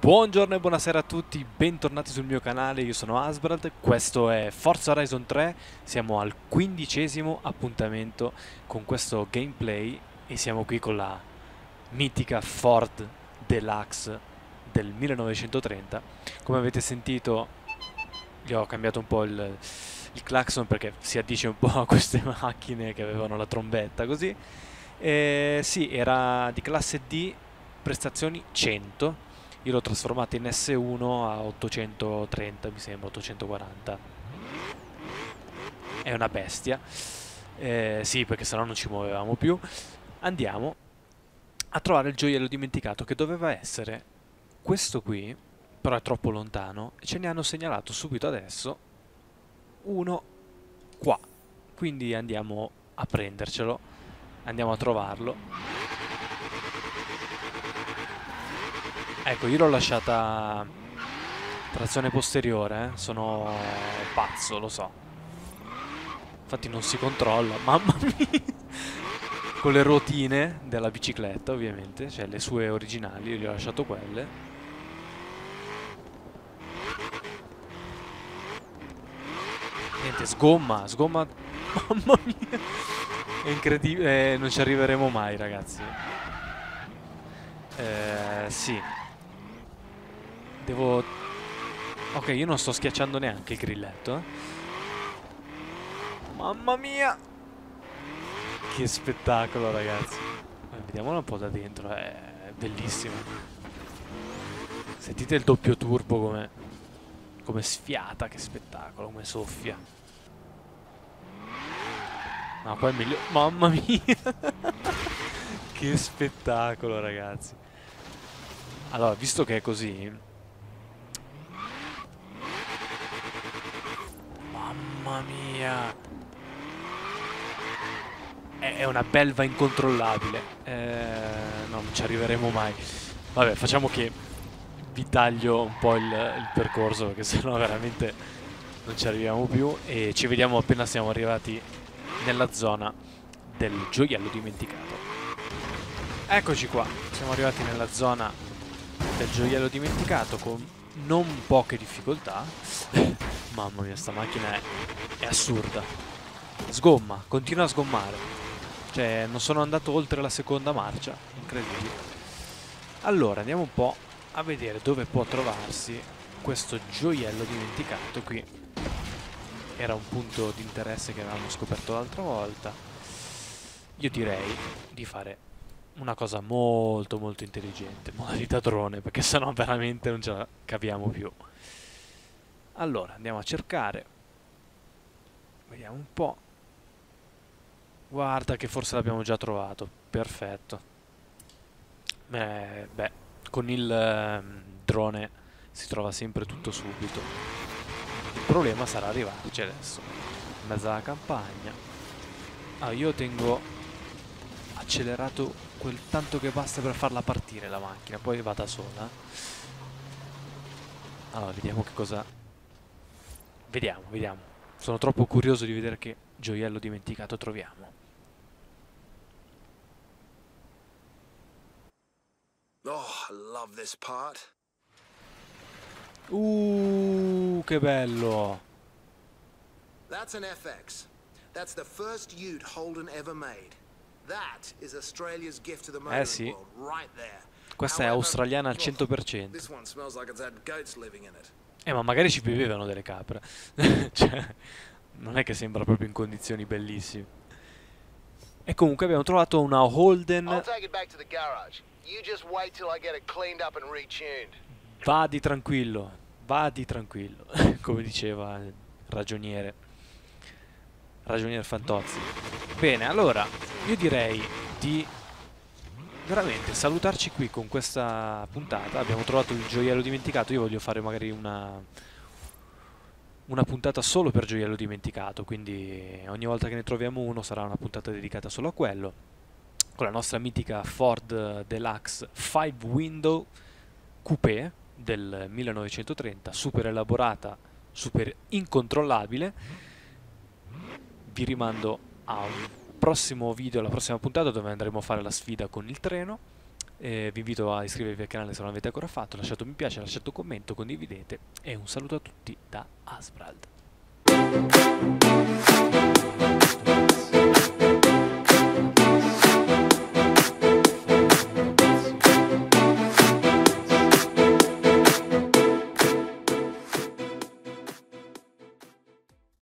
Buongiorno e buonasera a tutti, bentornati sul mio canale, io sono Asbrad, questo è Forza Horizon 3, siamo al quindicesimo appuntamento con questo gameplay e siamo qui con la mitica Ford Deluxe del 1930. Come avete sentito, gli ho cambiato un po' il, il clacson perché si addice un po' a queste macchine che avevano la trombetta così. E sì, era di classe D, prestazioni 100 io l'ho trasformato in S1 a 830 mi sembra 840 è una bestia. Eh, sì perché sennò non ci muovevamo più. Andiamo a trovare il gioiello dimenticato che doveva essere questo qui però è troppo lontano e ce ne hanno segnalato subito adesso uno qua. Quindi andiamo a prendercelo. Andiamo a trovarlo Ecco, io l'ho lasciata trazione posteriore, eh? sono pazzo, lo so. Infatti non si controlla, mamma mia. Con le ruotine della bicicletta, ovviamente, cioè le sue originali, io gli ho lasciato quelle. Niente, sgomma, sgomma. Mamma mia. È incredibile, eh, non ci arriveremo mai, ragazzi. Eh, sì. Devo... Ok, io non sto schiacciando neanche il grilletto. Eh. Mamma mia! Che spettacolo, ragazzi. Eh, vediamolo un po' da dentro, è bellissimo. Sentite il doppio turbo come, come sfiata, che spettacolo, come soffia. No, poi è meglio... Mamma mia! che spettacolo, ragazzi. Allora, visto che è così, Mamma mia. È, una belva incontrollabile. Eh, no, non ci arriveremo mai. Vabbè, facciamo che vi taglio un po' il, il percorso perché sennò veramente non ci arriviamo più e ci vediamo appena siamo arrivati nella zona del gioiello dimenticato. Eccoci qua, siamo arrivati nella zona del gioiello dimenticato con non poche difficoltà. Mamma mia, sta macchina è, è assurda. Sgomma, continua a sgommare. Cioè, non sono andato oltre la seconda marcia. Incredibile. Allora, andiamo un po' a vedere dove può trovarsi questo gioiello dimenticato qui. Era un punto di interesse che avevamo scoperto l'altra volta. Io direi di fare una cosa molto molto intelligente, modalità drone, perché sennò veramente non ce la capiamo più. Allora, andiamo a cercare. Vediamo un po'. Guarda che forse l'abbiamo già trovato. Perfetto. Eh, beh, con il eh, drone si trova sempre tutto subito. Il problema sarà arrivarci adesso. In mezzo alla campagna. Ah, io tengo accelerato quel tanto che basta per farla partire la macchina. Poi va da sola. Allora, vediamo che cosa Vediamo, vediamo. Sono troppo curioso di vedere che gioiello dimenticato troviamo. Oh, I love this part. Uh, che bello. That's an FX. That's the first Ute Holden ever made. That is Australia's gift to the motoring eh sì. world, right there. Questa è australiana al 100%. This one smells like it's had goats living in it. Eh, ma magari ci vivevano delle capre. cioè, non è che sembra proprio in condizioni bellissime. E comunque abbiamo trovato una Holden. Vadi tranquillo, vadi tranquillo, come diceva il ragioniere. Ragioniere Fantozzi. Bene, allora, io direi di veramente salutarci qui con questa puntata. Abbiamo trovato il gioiello dimenticato. Io voglio fare magari una, una puntata solo per gioiello dimenticato. Quindi ogni volta che ne troviamo uno sarà una puntata dedicata solo a quello. Con la nostra mitica Ford Deluxe 5 Window Coupé del 1930, super elaborata, super incontrollabile. Vi rimando a un prossimo video, la prossima puntata dove andremo a fare la sfida con il treno Eh, vi invito a iscrivervi al canale se non l'avete ancora fatto, lasciate un mi piace, lasciate un commento, condividete e un saluto a tutti da Asbrald.